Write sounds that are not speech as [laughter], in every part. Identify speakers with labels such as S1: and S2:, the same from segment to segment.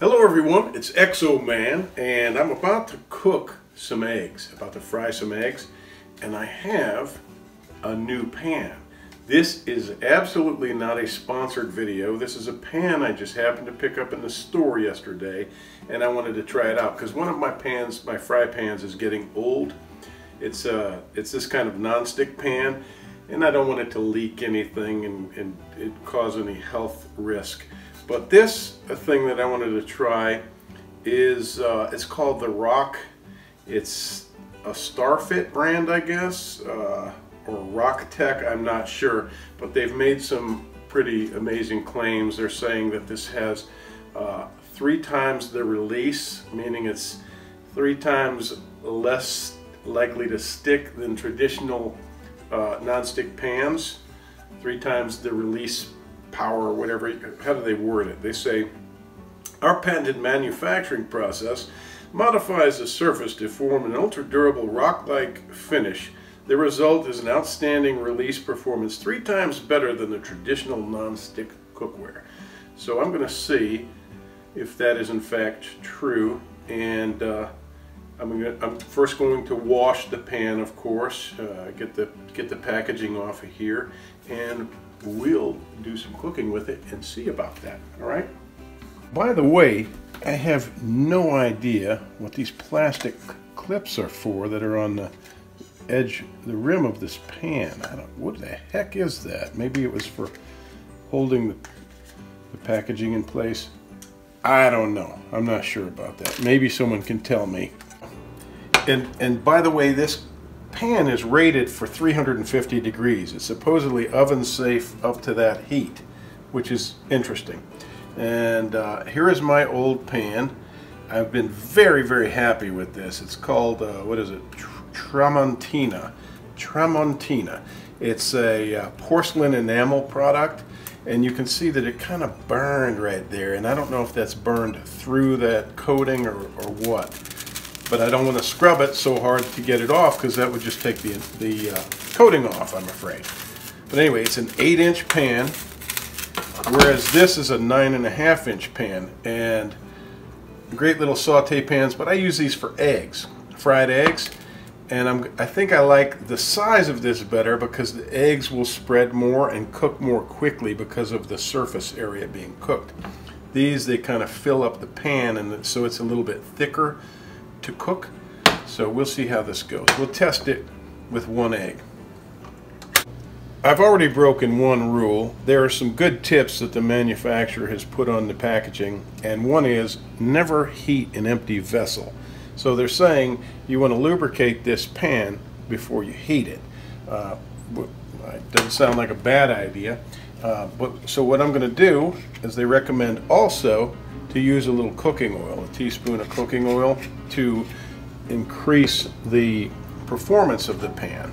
S1: Hello everyone, it's Exoman and I'm about to cook some eggs, about to fry some eggs and I have a new pan. This is absolutely not a sponsored video. This is a pan I just happened to pick up in the store yesterday and I wanted to try it out because one of my pans, my fry pans is getting old. It's, uh, it's this kind of non-stick pan and I don't want it to leak anything and, and it cause any health risk. But this thing that I wanted to try is uh, it's called the Rock. It's a Starfrit brand, I guess, uh, or Rock Tech. I'm not sure, but they've made some pretty amazing claims. They're saying that this has uh, three times the release, meaning it's three times less likely to stick than traditional uh, non-stick pans, three times the release power or whatever, how do they word it? They say, our patented manufacturing process modifies the surface to form an ultra-durable rock-like finish. The result is an outstanding release performance three times better than the traditional non-stick cookware. So I'm going to see if that is in fact true and uh, I'm, gonna, I'm, first going to wash the pan of course, uh, get, the, get the packaging off of here and we'll do some cooking with it and see about that, all right? By the way, I have no idea what these plastic clips are for that are on the edge, the rim of this pan. I don't, what the heck is that? Maybe it was for holding the, the packaging in place. I don't know. I'm not sure about that. Maybe someone can tell me. And, and by the way, this pan is rated for 350 degrees. It's supposedly oven safe up to that heat, which is interesting. And uh, here is my old pan. I've been very, very happy with this. It's called, uh, what is it, Tramontina. Tramontina. It's a uh, porcelain enamel product and you can see that it kind of burned right there and I don't know if that's burned through that coating or, or what but I don't want to scrub it so hard to get it off because that would just take the, the uh, coating off, I'm afraid. But anyway, it's an 8-inch pan, whereas this is a 9.5 inch pan. And great little saute pans, but I use these for eggs, fried eggs. And I'm, I think I like the size of this better because the eggs will spread more and cook more quickly because of the surface area being cooked. These, they kind of fill up the pan and so it's a little bit thicker to cook. So we'll see how this goes. We'll test it with one egg. I've already broken one rule. There are some good tips that the manufacturer has put on the packaging, and one is never heat an empty vessel. So they're saying you want to lubricate this pan before you heat it. Uh, it doesn't sound like a bad idea. Uh, but so what I'm going to do is they recommend also to use a little cooking oil, a teaspoon of cooking oil, to increase the performance of the pan.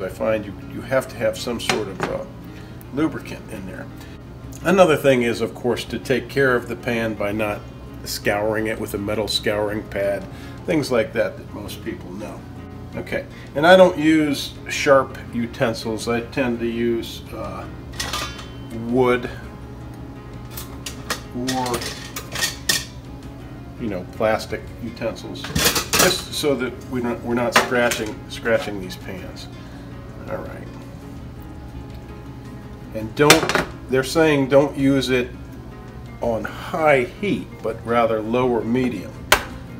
S1: I find you, you have to have some sort of uh, lubricant in there. Another thing is, of course, to take care of the pan by not scouring it with a metal scouring pad, things like that that most people know. Okay, and I don't use sharp utensils. I tend to use uh, wood or you know, plastic utensils, just so that we're not, we're not scratching, scratching these pans. All right. And don't, they're saying don't use it on high heat, but rather lower medium.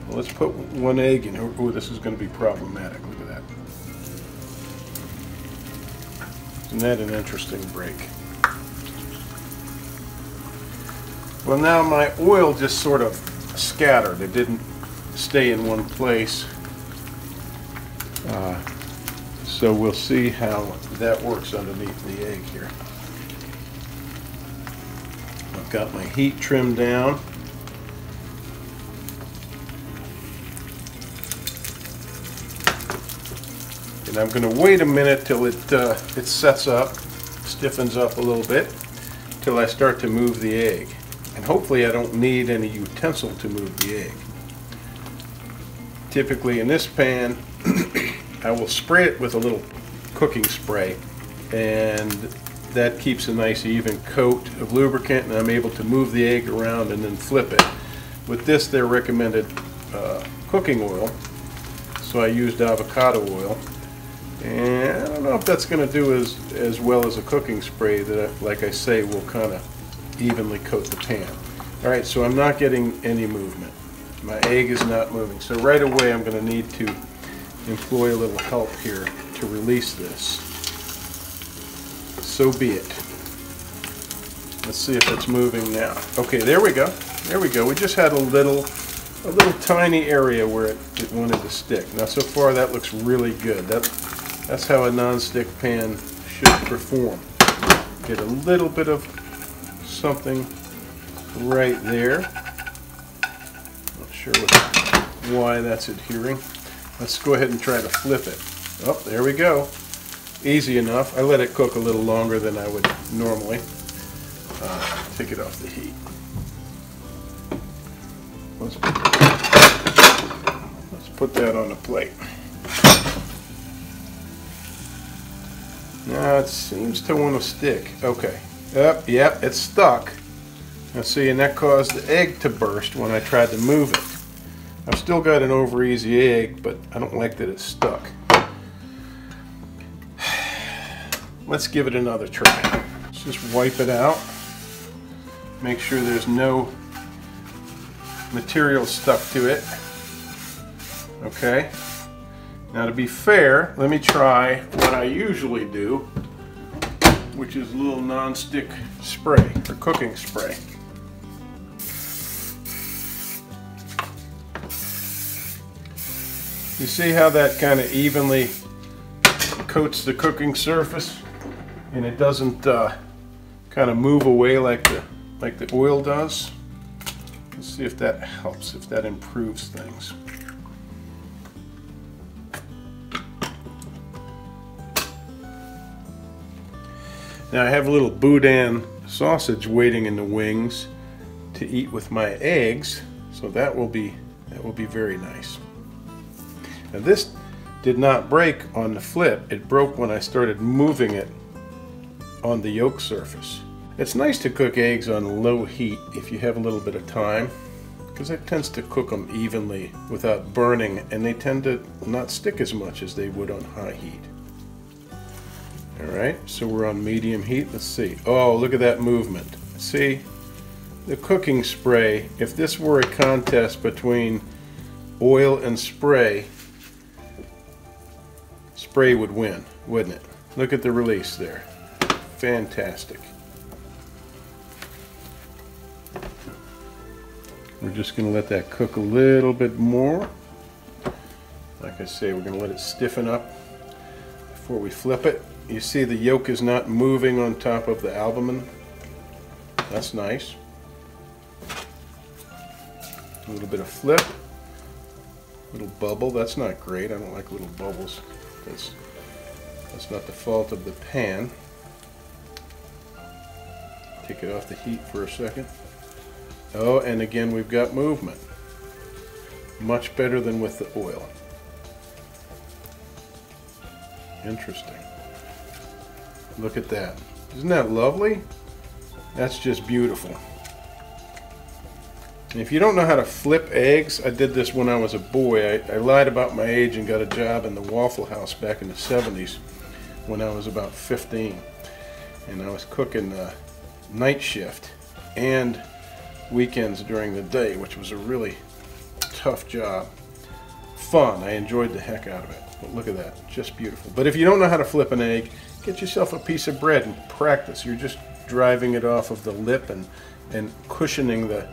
S1: Well, let's put one egg in. Oh, oh this is going to be problematic. Look at that. Isn't that an interesting break? Well, now my oil just sort of scattered. It didn't stay in one place. Uh, so we'll see how that works underneath the egg here. I've got my heat trimmed down. And I'm going to wait a minute till it, uh, it sets up, stiffens up a little bit, till I start to move the egg. And hopefully I don't need any utensil to move the egg. Typically in this pan, [clears throat] I will spray it with a little cooking spray and that keeps a nice even coat of lubricant and I'm able to move the egg around and then flip it. with this their recommended uh, cooking oil. So I used avocado oil. And I don't know if that's going to do as, as well as a cooking spray that, like I say, will kind of evenly coat the pan. All right, so I'm not getting any movement. My egg is not moving. So right away I'm going to need to employ a little help here to release this. So be it. Let's see if it's moving now. Okay, there we go. There we go. We just had a little, a little tiny area where it, it wanted to stick. Now so far that looks really good. That, that's how a non-stick pan should perform. Get a little bit of something right there. Not sure what, why that's adhering. Let's go ahead and try to flip it. Oh, there we go. Easy enough. I let it cook a little longer than I would normally. Uh, take it off the heat. Let's put, let's put that on the plate. Now it seems to want to stick. Okay. Yep, yep, it's stuck. Now see, and that caused the egg to burst when I tried to move it. I've still got an over easy egg, but I don't like that it's stuck. [sighs] Let's give it another try. Let's just wipe it out. Make sure there's no material stuck to it. Okay. Now to be fair, let me try what I usually do, which is a little non-stick spray, or cooking spray. You see how that kind of evenly coats the cooking surface and it doesn't uh, kind of move away like the like the oil does. Let's see if that helps, if that improves things. Now I have a little boudin sausage waiting in the wings to eat with my eggs, so that will be that will be very nice. Now this did not break on the flip. It broke when I started moving it on the yolk surface. It's nice to cook eggs on low heat if you have a little bit of time because it tends to cook them evenly without burning and they tend to not stick as much as they would on high heat. Alright, so we're on medium heat. Let's see. Oh, look at that movement. See? The cooking spray, if this were a contest between oil and spray, spray would win, wouldn't it? Look at the release there. Fantastic. We're just going to let that cook a little bit more. Like I say, we're going to let it stiffen up before we flip it. You see the yolk is not moving on top of the albumin. That's nice. A little bit of flip. Little bubble. That's not great. I don't like little bubbles. That's, that's not the fault of the pan. Take it off the heat for a second. Oh, and again we've got movement. Much better than with the oil. Interesting. Look at that. Isn't that lovely? That's just beautiful. And if you don't know how to flip eggs, I did this when I was a boy. I, I, lied about my age and got a job in the Waffle House back in the 70s when I was about 15. And I was cooking uh, night shift and weekends during the day, which was a really tough job. Fun. I enjoyed the heck out of it. But look at that. Just beautiful. But if you don't know how to flip an egg, get yourself a piece of bread and practice. You're just driving it off of the lip and, and cushioning the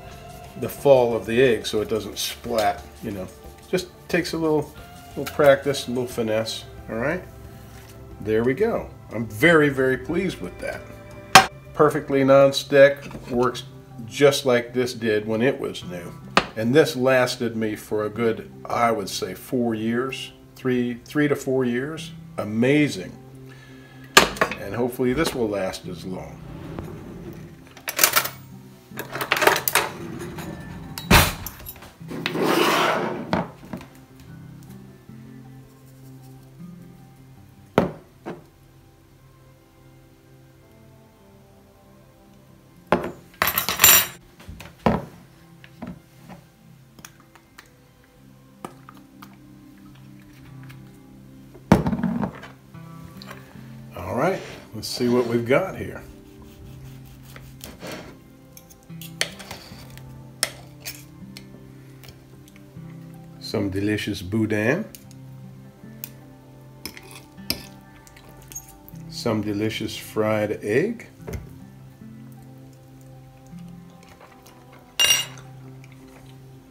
S1: the fall of the egg so it doesn't splat, you know. Just takes a little, little practice, a little finesse, all right? There we go. I'm very, very pleased with that. Perfectly non-stick, works just like this did when it was new. And this lasted me for a good, I would say, four years, three, three to four years. Amazing. And hopefully this will last as long. Let's see what we've got here. Some delicious boudin. Some delicious fried egg.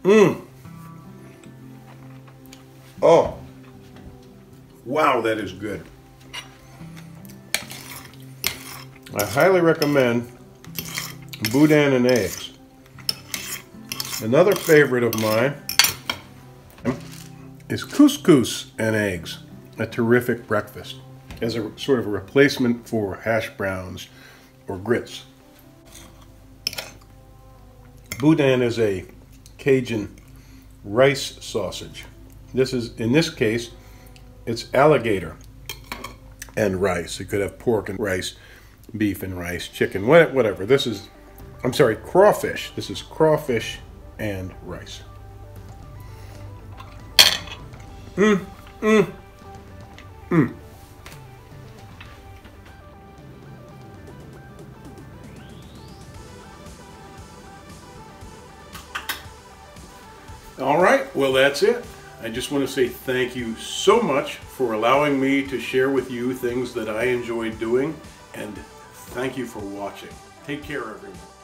S1: Mmm. Oh. Wow, that is good. I highly recommend boudin and eggs. Another favorite of mine is couscous and eggs, a terrific breakfast as a sort of a replacement for hash browns or grits. Boudin is a Cajun rice sausage. This is, in this case, it's alligator and rice. It could have pork and rice, beef and rice, chicken, whatever. This is, I'm sorry, crawfish. This is crawfish and rice. Mmm, mmm, mmm. All right, well, that's it. I just want to say thank you so much for allowing me to share with you things that I enjoy doing, and thank you for watching. Take care, everyone.